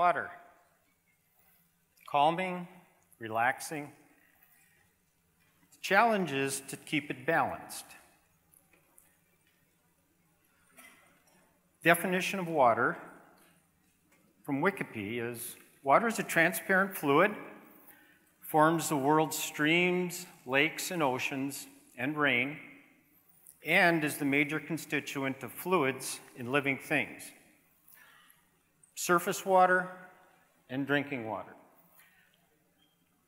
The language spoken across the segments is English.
Water. Calming, relaxing. The challenge is to keep it balanced. Definition of water from Wikipedia is water is a transparent fluid, forms the world's streams, lakes, and oceans, and rain, and is the major constituent of fluids in living things. Surface water and drinking water.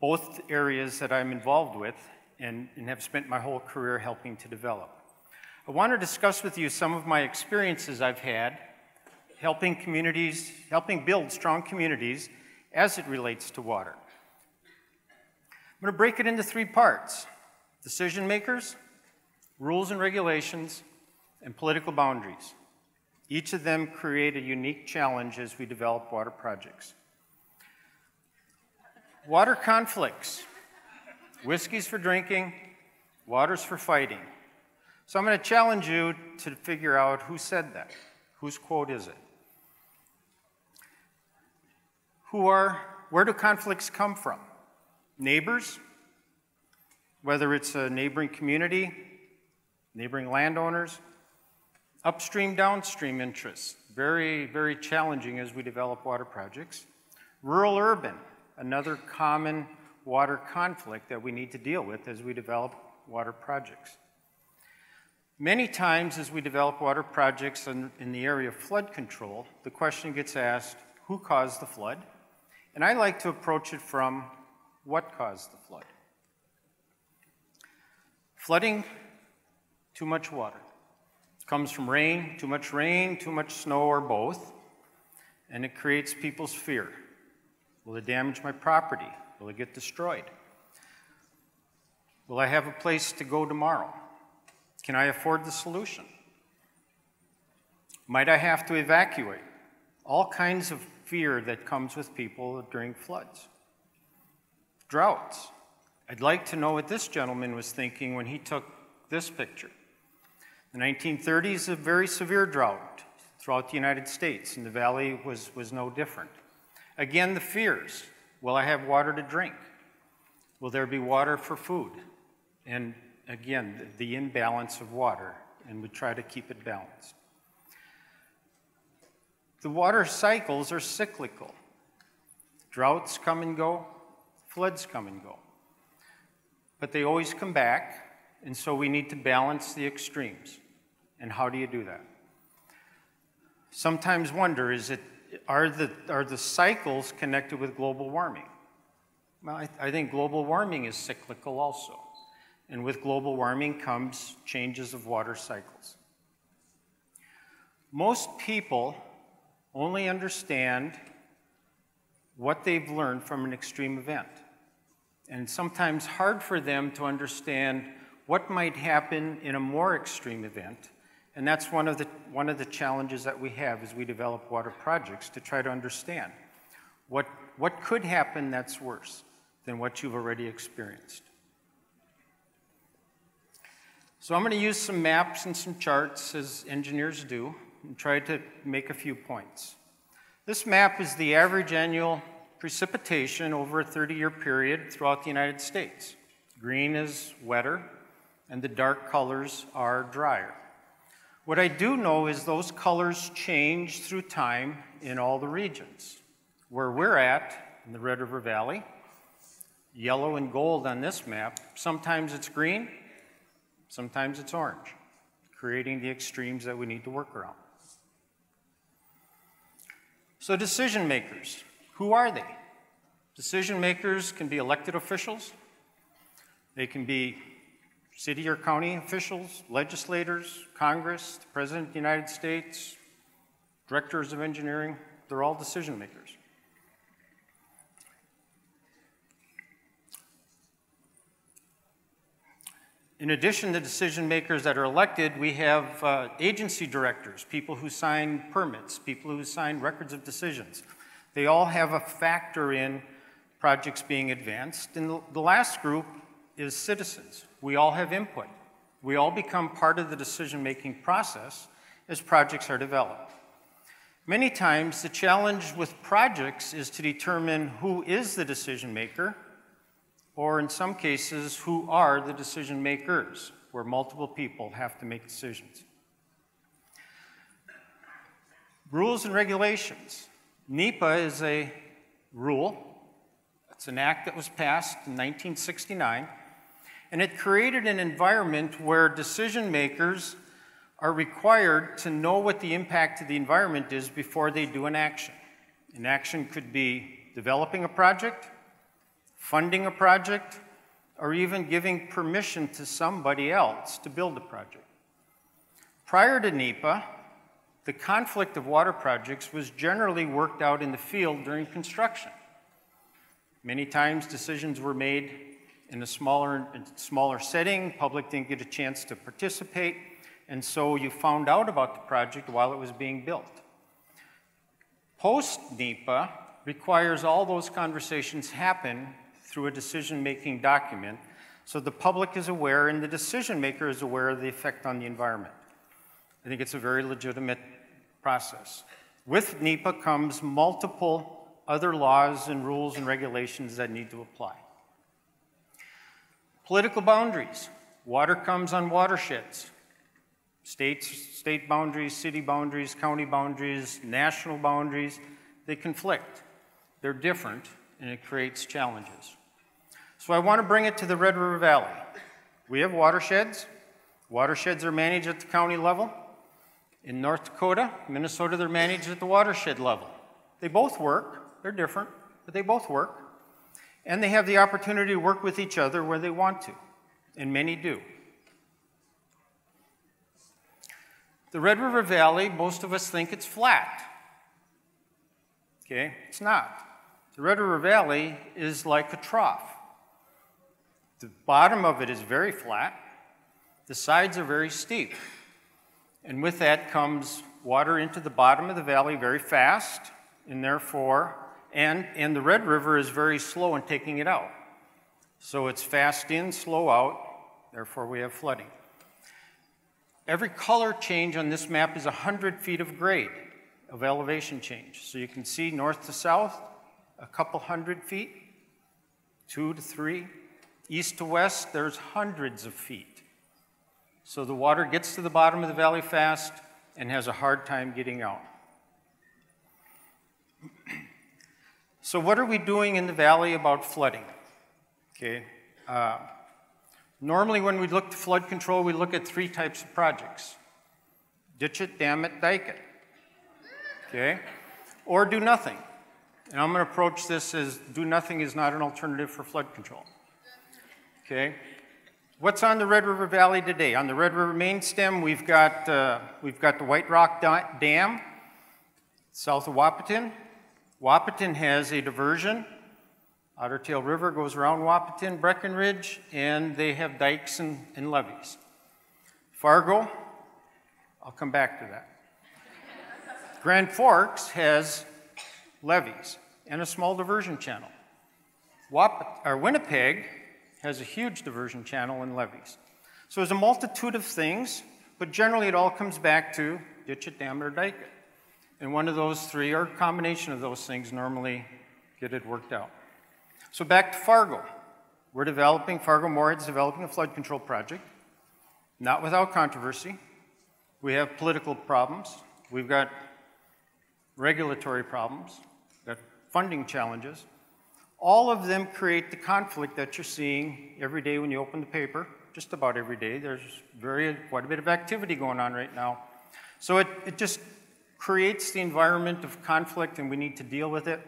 Both areas that I'm involved with and, and have spent my whole career helping to develop. I want to discuss with you some of my experiences I've had helping communities, helping build strong communities as it relates to water. I'm going to break it into three parts decision makers, rules and regulations, and political boundaries. Each of them create a unique challenge as we develop water projects. Water conflicts. Whiskey's for drinking, water's for fighting. So I'm going to challenge you to figure out who said that. Whose quote is it? Who are, where do conflicts come from? Neighbors, whether it's a neighboring community, neighboring landowners, upstream, downstream interests. Very, very challenging as we develop water projects. Rural urban, another common water conflict that we need to deal with as we develop water projects. Many times as we develop water projects in, in, the area of flood control, the question gets asked, who caused the flood? And I like to approach it from what caused the flood? Flooding, too much water. Comes from rain, too much rain, too much snow, or both, and it creates people's fear. Will it damage my property? Will it get destroyed? Will I have a place to go tomorrow? Can I afford the solution? Might I have to evacuate? All kinds of fear that comes with people during floods. Droughts. I'd like to know what this gentleman was thinking when he took this picture. The 1930s, a very severe drought throughout the United States, and the valley was, was no different. Again, the fears. Will I have water to drink? Will there be water for food? And again, the, the imbalance of water, and we try to keep it balanced. The water cycles are cyclical. Droughts come and go, floods come and go but they always come back, and so we need to balance the extremes. And how do you do that? Sometimes wonder is it are the are the cycles connected with global warming? Well, I, I think global warming is cyclical also. And with global warming comes changes of water cycles. Most people only understand what they've learned from an extreme event and sometimes hard for them to understand what might happen in a more extreme event. And that's one of the, one of the challenges that we have as we develop water projects to try to understand what, what could happen that's worse than what you've already experienced. So I'm going to use some maps and some charts, as engineers do, and try to make a few points. This map is the average annual precipitation over a 30 year period throughout the United States. Green is wetter, and the dark colors are drier. What I do know is those colors change through time in all the regions. Where we're at, in the Red River Valley, yellow and gold on this map, sometimes it's green, sometimes it's orange, creating the extremes that we need to work around. So, decision makers. Who are they? Decision makers can be elected officials, they can be city or county officials, legislators, Congress, the President of the United States, directors of engineering, they're all decision makers. In addition to the decision makers that are elected, we have uh, agency directors, people who sign permits, people who sign records of decisions. They all have a factor in projects being advanced. And the last group is citizens. We all have input. We all become part of the decision making process as projects are developed. Many times, the challenge with projects is to determine who is the decision maker, or in some cases, who are the decision makers, where multiple people have to make decisions. Rules and regulations. NEPA is a rule, it's an act that was passed in 1969, and it created an environment where decision makers are required to know what the impact of the environment is before they do an action. An action could be developing a project, funding a project, or even giving permission to somebody else to build a project. Prior to NEPA, the conflict of water projects was generally worked out in the field during construction. Many times decisions were made in a smaller, smaller setting, public didn't get a chance to participate, and so you found out about the project while it was being built. Post NEPA requires all those conversations happen through a decision making document so the public is aware and the decision maker is aware of the effect on the environment. I think it's a very legitimate process. With NEPA comes multiple other laws and rules and regulations that need to apply. Political boundaries. Water comes on watersheds. States, state boundaries, city boundaries, county boundaries, national boundaries, they conflict. They're different, and it creates challenges. So I want to bring it to the Red River Valley. We have watersheds. Watersheds are managed at the county level. In North Dakota, Minnesota, they're managed at the watershed level. They both work. They're different, but they both work. And they have the opportunity to work with each other where they want to, and many do. The Red River Valley, most of us think it's flat. Okay, it's not. The Red River Valley is like a trough. The bottom of it is very flat, the sides are very steep. And with that comes water into the bottom of the valley very fast, and therefore, and, and the Red River is very slow in taking it out. So it's fast in, slow out, therefore we have flooding. Every color change on this map is 100 feet of grade of elevation change. So you can see north to south, a couple hundred feet, two to three. East to west, there's hundreds of feet. So the water gets to the bottom of the valley fast and has a hard time getting out. So, what are we doing in the valley about flooding? Okay. Uh, Normally, when we look to flood control, we look at three types of projects ditch it, dam it, dike it. Okay? Or do nothing. And I'm going to approach this as do nothing is not an alternative for flood control. Okay? What's on the Red River Valley today? On the Red River main stem, we've got, uh, we've got the White Rock Dam south of Wahpeton. Wahpeton has a diversion Otter Tail River goes around Wahpeton, Breckenridge, and they have dikes and, and levees. Fargo, I'll come back to that. Grand Forks has levees and a small diversion channel. Wap- or Winnipeg has a huge diversion channel and levees. So there's a multitude of things, but generally it all comes back to ditch it, dam or dike it. And one of those three, or a combination of those things, normally get it worked out. So back to Fargo. We're developing, Fargo Moorhead's developing a flood control project, not without controversy. We have political problems. We've got regulatory problems, got funding challenges. All of them create the conflict that you're seeing every day when you open the paper, just about every day. There's very quite a bit of activity going on right now. So it, it just creates the environment of conflict and we need to deal with it.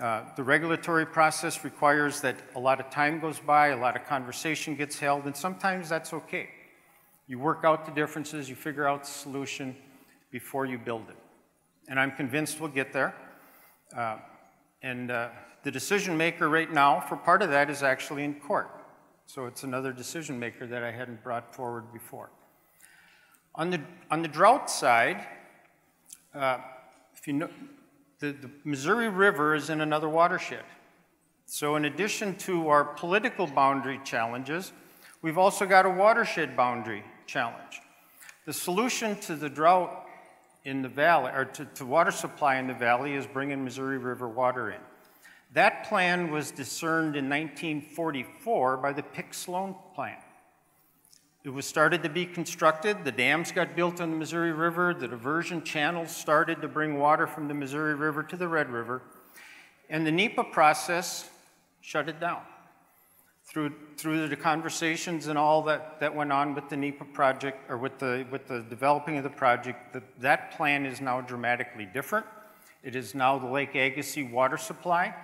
Uh, the regulatory process requires that a lot of time goes by, a lot of conversation gets held, and sometimes that's okay. You work out the differences, you figure out the solution before you build it. And I'm convinced we'll get there. Uh, and uh, the decision maker right now for part of that is actually in court. So it's another decision maker that I hadn't brought forward before. On the, on the drought side, uh, if you know, the, the Missouri River is in another watershed. So, in addition to our political boundary challenges, we've also got a watershed boundary challenge. The solution to the drought in the valley, or to, to water supply in the valley is bringing Missouri River water in. That plan was discerned in 1944 by the Pick-Sloan Plan. It was started to be constructed, the dams got built on the Missouri River, the diversion channels started to bring water from the Missouri River to the Red River, and the NEPA process shut it down. Through, through the conversations and all that, that went on with the NEPA project, or with the, with the developing of the project, that, that plan is now dramatically different. It is now the Lake Agassiz water supply.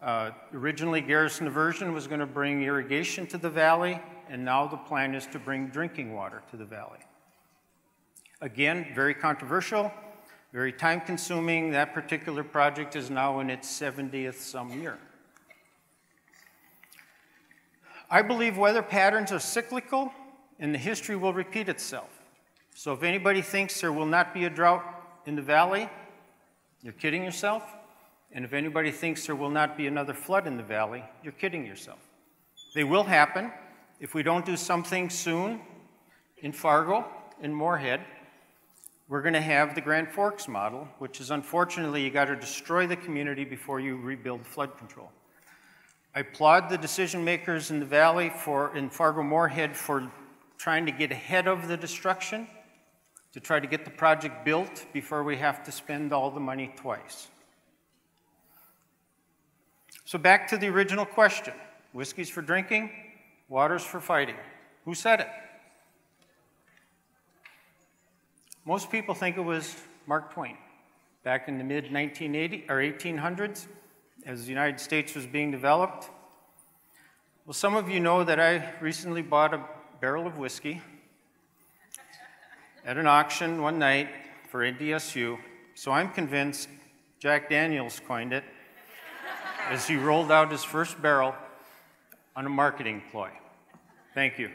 Uh, originally, Garrison Diversion was going to bring irrigation to the valley, and now the plan is to bring drinking water to the valley. Again, very controversial, very time consuming. That particular project is now in its 70th some year. I believe weather patterns are cyclical and the history will repeat itself. So if anybody thinks there will not be a drought in the valley, you're kidding yourself. And if anybody thinks there will not be another flood in the valley, you're kidding yourself. They will happen if we don't do something soon in Fargo, in Moorhead. We're going to have the Grand Forks model, which is unfortunately you got to destroy the community before you rebuild flood control. I applaud the decision makers in the valley for, in Fargo Moorhead for trying to get ahead of the destruction, to try to get the project built before we have to spend all the money twice. So back to the original question. Whiskey's for drinking, water's for fighting. Who said it? Most people think it was Mark Twain back in the mid 1980 or 1800s as the United States was being developed. Well, some of you know that I recently bought a barrel of whiskey at an auction one night for NDSU, so I'm convinced Jack Daniels coined it as he rolled out his first barrel on a marketing ploy. Thank you.